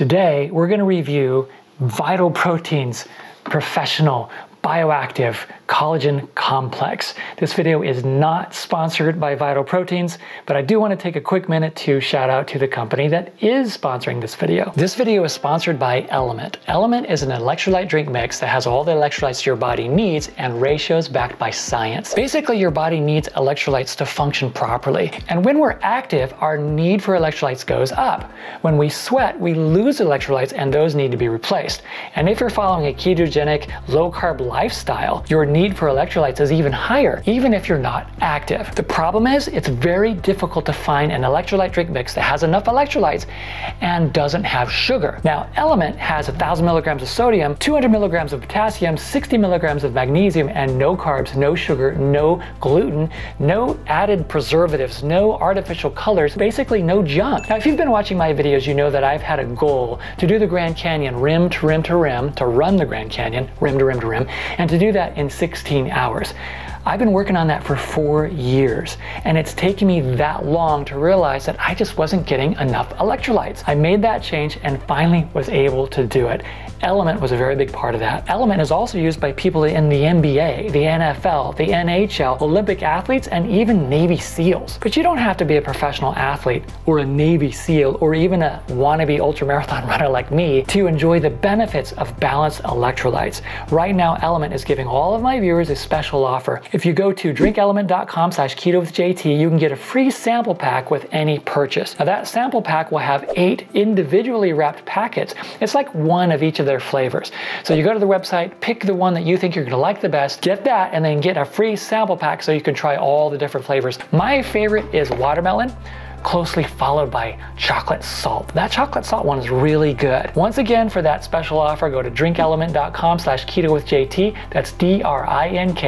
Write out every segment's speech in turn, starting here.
Today, we're going to review Vital Proteins Professional Bioactive collagen complex. This video is not sponsored by Vital Proteins, but I do want to take a quick minute to shout out to the company that is sponsoring this video. This video is sponsored by LMNT. LMNT is an electrolyte drink mix that has all the electrolytes your body needs and ratios backed by science. Basically, your body needs electrolytes to function properly. And when we're active, our need for electrolytes goes up. When we sweat, we lose electrolytes and those need to be replaced. And if you're following a ketogenic, low carb lifestyle, your need need for electrolytes is even higher, even if you're not active. The problem is it's very difficult to find an electrolyte drink mix that has enough electrolytes and doesn't have sugar. Now, LMNT has 1,000 milligrams of sodium, 200 milligrams of potassium, 60 milligrams of magnesium, and no carbs, no sugar, no gluten, no added preservatives, no artificial colors, basically no junk. Now, if you've been watching my videos, you know that I've had a goal to do the Grand Canyon rim to rim to rim, to run the Grand Canyon rim to rim to rim, and to do that in 16 hours. I've been working on that for four years, and it's taken me that long to realize that I just wasn't getting enough electrolytes. I made that change and finally was able to do it. LMNT was a very big part of that. LMNT is also used by people in the NBA, the NFL, the NHL, Olympic athletes, and even Navy SEALs. But you don't have to be a professional athlete or a Navy SEAL or even a wannabe ultramarathon runner like me to enjoy the benefits of balanced electrolytes. Right now, LMNT is giving all of my viewers a special offer. If you go to drinkLMNT.com slash keto with JT, you can get a free sample pack with any purchase. Now that sample pack will have eight individually wrapped packets. It's like one of each of their flavors. So you go to the website, pick the one that you think you're gonna like the best, get that, and then get a free sample pack so you can try all the different flavors. My favorite is watermelon closely followed by chocolate salt. That chocolate salt one is really good. Once again, for that special offer, go to drinkLMNT.com slash keto with JT. That's D-R-I-N-K-L-M-N-T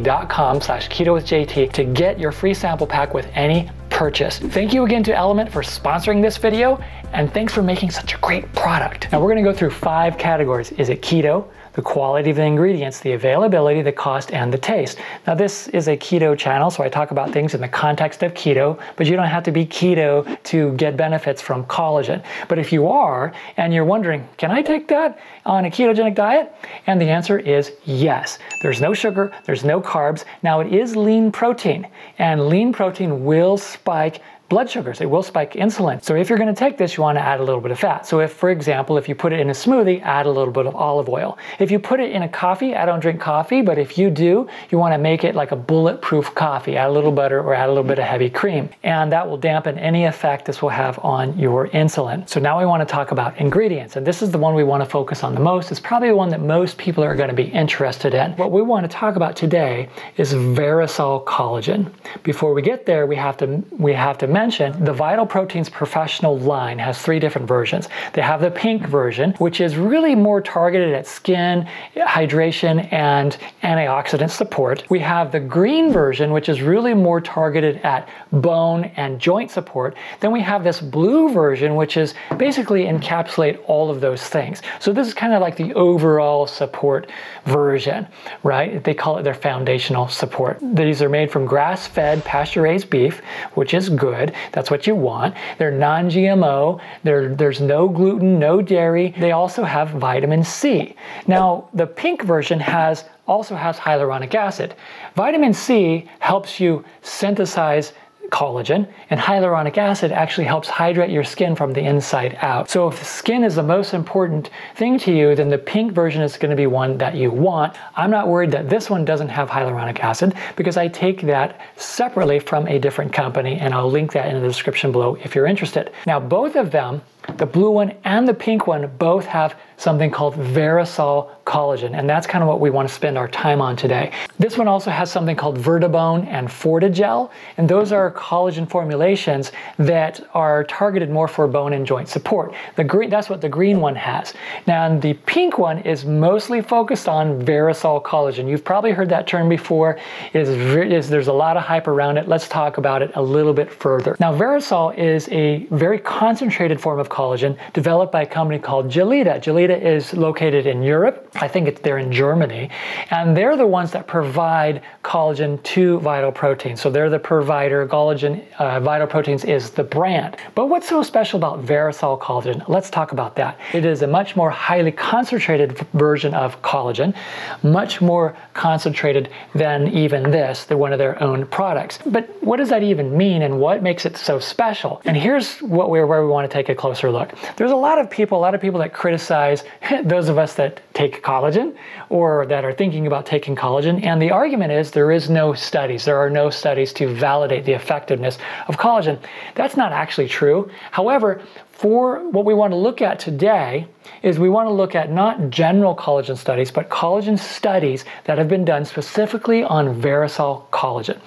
dot com slash keto with JT to get your free sample pack with any purchase. Thank you again to LMNT for sponsoring this video, and thanks for making such a great product. Now we're gonna go through five categories. Is it keto? The quality of the ingredients, the availability, the cost, and the taste. Now this is a keto channel, so I talk about things in the context of keto, but you don't have to be keto to get benefits from collagen. But if you are, and you're wondering, can I take that on a ketogenic diet? And the answer is yes. There's no sugar, there's no carbs. Now it is lean protein, and lean protein will spike blood sugars. It will spike insulin. So if you're going to take this, you want to add a little bit of fat. So if, for example, if you put it in a smoothie, add a little bit of olive oil. If you put it in a coffee, I don't drink coffee, but if you do, you want to make it like a bulletproof coffee. Add a little butter or add a little bit of heavy cream. And that will dampen any effect this will have on your insulin. So now we want to talk about ingredients. And this is the one we want to focus on the most. It's probably the one that most people are going to be interested in. What we want to talk about today is Verisol collagen. Before we get there, we have to we have to mention, the Vital Proteins Professional line has three different versions. They have the pink version, which is really more targeted at skin, hydration, and antioxidant support. We have the green version, which is really more targeted at bone and joint support. Then we have this blue version, which is basically encapsulate all of those things. So this is kind of like the overall support version, right? They call it their foundational support. These are made from grass-fed pasture-raised beef, which is good good. That's what you want. They're non-GMO. there's no gluten, no dairy. They also have vitamin C. Now, the pink version has also has hyaluronic acid. Vitamin C helps you synthesize collagen, and hyaluronic acid actually helps hydrate your skin from the inside out. So if skin is the most important thing to you, then the pink version is going to be one that you want. I'm not worried that this one doesn't have hyaluronic acid because I take that separately from a different company, and I'll link that in the description below if you're interested. Now, both of them the blue one and the pink one both have something called Verisol collagen, and that's kind of what we want to spend our time on today. This one also has something called Vertibone and Fortigel, and those are collagen formulations that are targeted more for bone and joint support. The green, that's what the green one has. Now, the pink one is mostly focused on Verisol collagen. You've probably heard that term before. It is, it is, there's a lot of hype around it. Let's talk about it a little bit further. Now, Verisol is a very concentrated form of collagen developed by a company called Gelita. Gelita is located in Europe I think it's they're in Germany, and they're the ones that provide collagen to Vital Proteins. So they're the provider. Collagen uh, Vital Proteins is the brand. But what's so special about Verisol collagen? Let's talk about that. It is a much more highly concentrated version of collagen, much more concentrated than even this, the one of their own products. But what does that even mean, and what makes it so special? And here's what we're where we want to take a closer look. There's a lot of people, a lot of people that criticize those of us that take collagen or that are thinking about taking collagen. And the argument is there is no studies. There are no studies to validate the effectiveness of collagen. That's not actually true. However, for what we want to look at today is we want to look at not general collagen studies, but collagen studies that have been done specifically on Verisol collagen.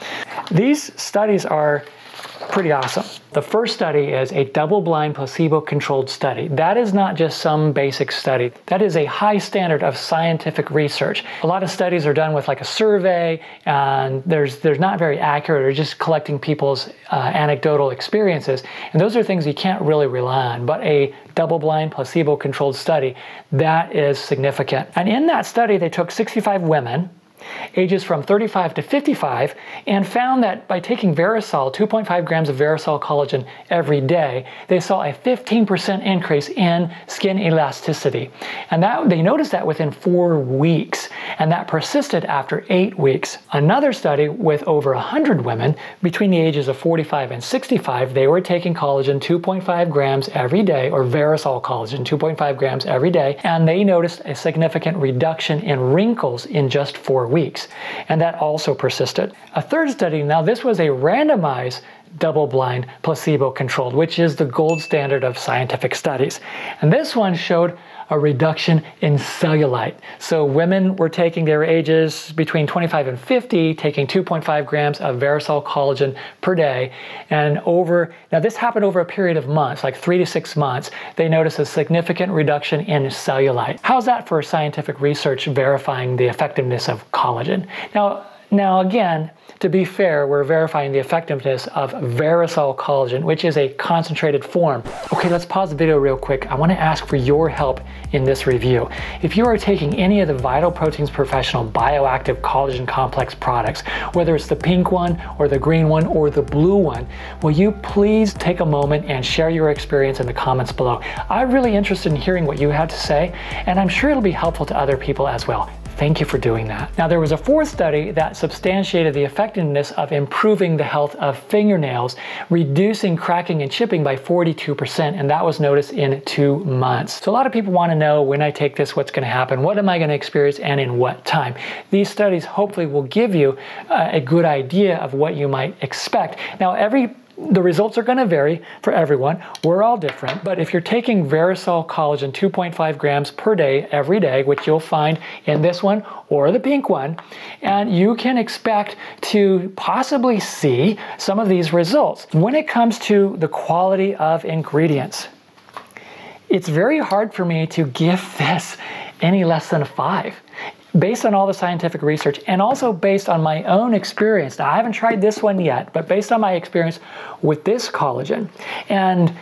These studies are pretty awesome. The first study is a double blind placebo controlled study. That is not just some basic study, that is a high standard of scientific research. A lot of studies are done with like a survey, and there's, there's not very accurate or just collecting people's uh, anecdotal experiences. And those are things you can't really rely on. But a double blind placebo controlled study, that is significant. And in that study, they took 65 women ages from 35 to 55, and found that by taking Verisol, 2.5 grams of Verisol collagen every day, they saw a 15% increase in skin elasticity. And that they noticed that within four weeks, and that persisted after eight weeks. Another study with over 100 women between the ages of 45 and 65, they were taking collagen 2.5 grams every day, or Verisol collagen 2.5 grams every day, and they noticed a significant reduction in wrinkles in just four weeks, and that also persisted. A third study, now this was a randomized double blind placebo controlled, which is the gold standard of scientific studies. And this one showed a reduction in cellulite. So women were taking their ages between 25 and 50, taking 2.5 grams of Verisol collagen per day. And over, now this happened over a period of months, like three to six months, they noticed a significant reduction in cellulite. How's that for scientific research verifying the effectiveness of collagen? Now, now again, to be fair, we're verifying the effectiveness of Verisol collagen, which is a concentrated form. Okay, let's pause the video real quick. I wanna ask for your help in this review. If you are taking any of the Vital Proteins Professional Bioactive Collagen Complex products, whether it's the pink one or the green one or the blue one, will you please take a moment and share your experience in the comments below? I'm really interested in hearing what you have to say, and I'm sure it'll be helpful to other people as well. Thank you for doing that. Now, there was a fourth study that substantiated the effectiveness of improving the health of fingernails, reducing cracking and chipping by 42%, and that was noticed in two months. So, a lot of people want to know when I take this, what's going to happen, what am I going to experience, and in what time. These studies hopefully will give you uh, a good idea of what you might expect. Now, every the results are going to vary for everyone. We're all different. But if you're taking Verisol collagen 2.5 grams per day every day, which you'll find in this one or the pink one, and you can expect to possibly see some of these results. When it comes to the quality of ingredients, it's very hard for me to give this any less than a five based on all the scientific research and also based on my own experience. Now, I haven't tried this one yet, but based on my experience with this collagen and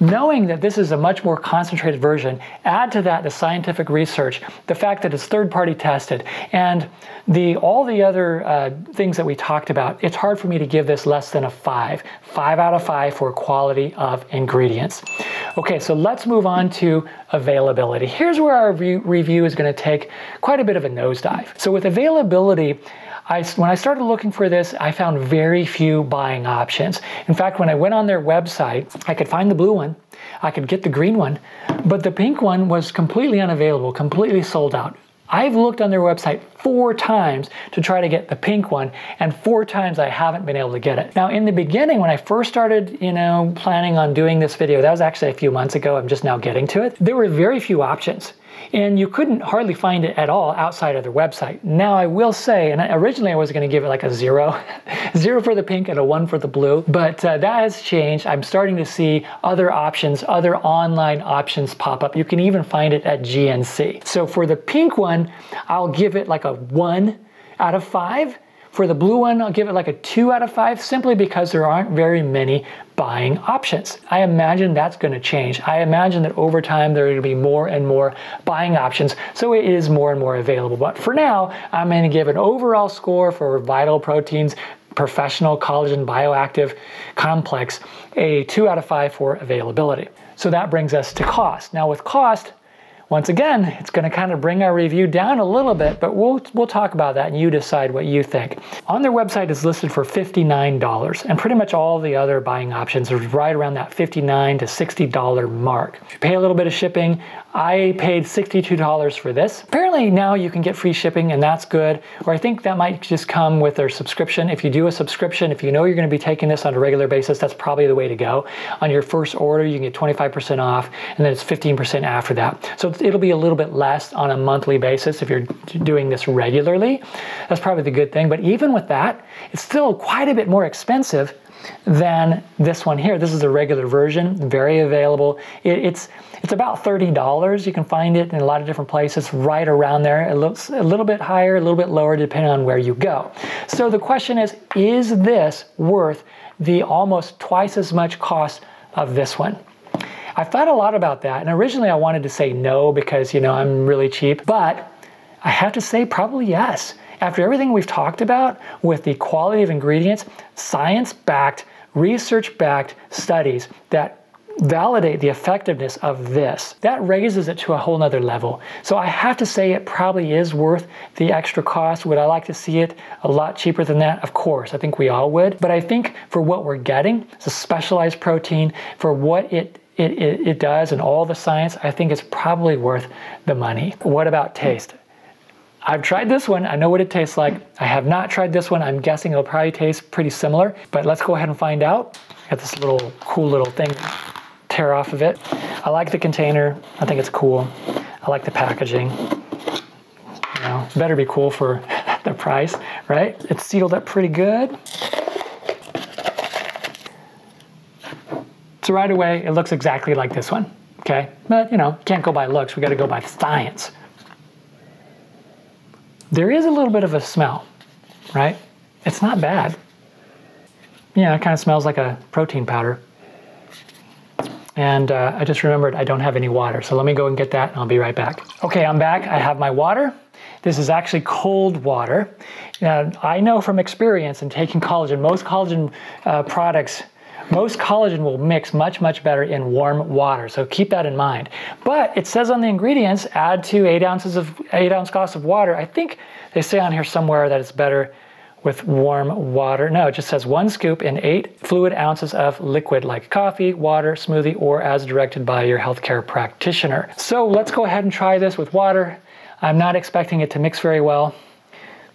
Knowing that this is a much more concentrated version, add to that the scientific research, the fact that it's third party tested, and the all the other uh, things that we talked about, it's hard for me to give this less than a five. Five out of five for quality of ingredients. Okay, so let's move on to availability. Here's where our re review is going to take quite a bit of a nosedive. So with availability, I, when I started looking for this, I found very few buying options. In fact, when I went on their website, I could find the blue one, I could get the green one, but the pink one was completely unavailable, completely sold out. I've looked on their website four times to try to get the pink one, and four times I haven't been able to get it. Now, in the beginning, when I first started, you know, planning on doing this video, that was actually a few months ago, I'm just now getting to it, there were very few options and you couldn't hardly find it at all outside of their website. Now I will say, and originally I was going to give it like a zero, zero for the pink and a one for the blue, but uh, that has changed. I'm starting to see other options, other online options pop up. You can even find it at GNC. So for the pink one, I'll give it like a one out of five. For the blue one, I'll give it like a two out of five simply because there aren't very many buying options. I imagine that's going to change. I imagine that over time there are going to be more and more buying options, so it is more and more available. But for now, I'm going to give an overall score for Vital Proteins Professional Collagen Bioactive Complex a 2 out of 5 for availability. So that brings us to cost. Now with cost, once again, it's going to kind of bring our review down a little bit, but we'll, we'll talk about that and you decide what you think. On their website, it's listed for $59, and pretty much all the other buying options are right around that 59 to $60 mark. If you pay a little bit of shipping, I paid $62 for this. Apparently now you can get free shipping and that's good, or I think that might just come with their subscription. If you do a subscription, if you know you're gonna be taking this on a regular basis, that's probably the way to go. On your first order, you can get 25% off and then it's 15% after that. So it'll be a little bit less on a monthly basis if you're doing this regularly. That's probably the good thing, but even with that, it's still quite a bit more expensive than this one here. This is a regular version, very available. It, it's it's about $30. You can find it in a lot of different places, right around there. It looks a little bit higher, a little bit lower, depending on where you go. So the question is, is this worth the almost twice as much cost of this one? I thought a lot about that, and originally I wanted to say no because, you know, I'm really cheap, but I have to say probably yes. After everything we've talked about with the quality of ingredients, science backed, research backed studies that validate the effectiveness of this, that raises it to a whole nother level. So I have to say it probably is worth the extra cost. Would I like to see it a lot cheaper than that? Of course, I think we all would. But I think for what we're getting, it's a specialized protein, for what it it, it, it does and all the science, I think it's probably worth the money. What about taste? I've tried this one. I know what it tastes like. I have not tried this one. I'm guessing it'll probably taste pretty similar, but let's go ahead and find out. Got this little cool little thing tear off of it. I like the container. I think it's cool. I like the packaging. You know, better be cool for the price, right? It's sealed up pretty good. So right away, it looks exactly like this one, okay? But you know, can't go by looks. We gotta go by science. There is a little bit of a smell, right? It's not bad. Yeah, it kind of smells like a protein powder. And uh, I just remembered I don't have any water, so let me go and get that and I'll be right back. Okay, I'm back. I have my water. This is actually cold water. Now, I know from experience in taking collagen, most collagen uh, products most collagen will mix much, much better in warm water, so keep that in mind. But it says on the ingredients, add to eight ounces of eight ounce glass of water. I think they say on here somewhere that it's better with warm water. No, it just says one scoop in eight fluid ounces of liquid like coffee, water, smoothie, or as directed by your healthcare practitioner. So let's go ahead and try this with water. I'm not expecting it to mix very well.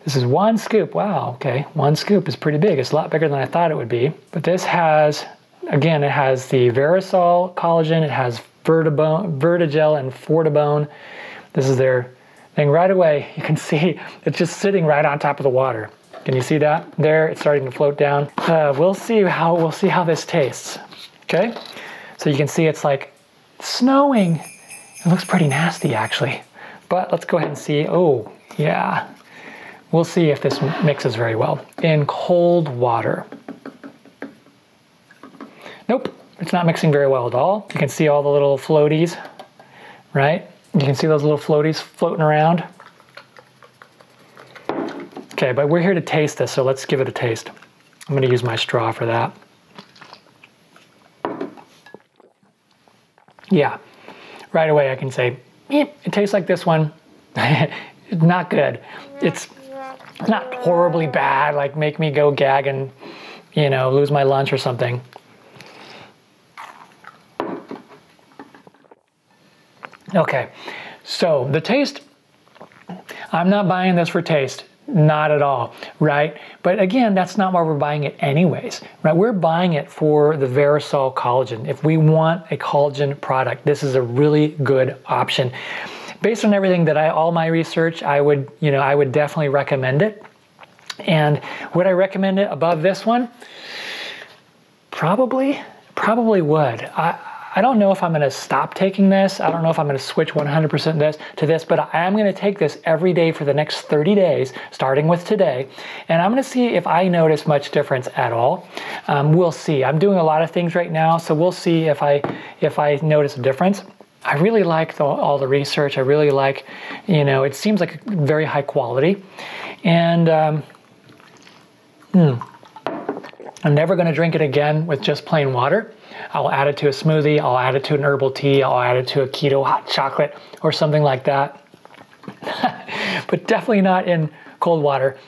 This is one scoop. Wow, okay. One scoop is pretty big. It's a lot bigger than I thought it would be. But this has, again, it has the Verisol collagen, it has Vertigel and Fortibone. This is their thing. Right away, you can see it's just sitting right on top of the water. Can you see that? There, it's starting to float down. Uh, we'll see how we'll see how this tastes. Okay, so you can see it's like snowing. It looks pretty nasty actually, but let's go ahead and see. Oh, yeah, We'll see if this mixes very well. In cold water. Nope, it's not mixing very well at all. You can see all the little floaties, right? You can see those little floaties floating around. Okay, but we're here to taste this, so let's give it a taste. I'm gonna use my straw for that. Yeah, right away I can say, eh, it tastes like this one. not good. It's not horribly bad, like make me go gag and, you know, lose my lunch or something. Okay, so the taste, I'm not buying this for taste. Not at all, right? But again, that's not why we're buying it anyways, right? We're buying it for the Verisol collagen. If we want a collagen product, this is a really good option based on everything that I, all my research, I would, you know, I would definitely recommend it. And would I recommend it above this one? Probably, probably would. I, I don't know if I'm gonna stop taking this. I don't know if I'm gonna switch 100% this to this, but I am gonna take this every day for the next 30 days, starting with today. And I'm gonna see if I notice much difference at all. Um, we'll see. I'm doing a lot of things right now, so we'll see if I, if I notice a difference. I really like the, all the research. I really like, you know, it seems like very high quality. And um, hmm, I'm never going to drink it again with just plain water. I'll add it to a smoothie, I'll add it to an herbal tea, I'll add it to a keto hot chocolate or something like that. but definitely not in cold water.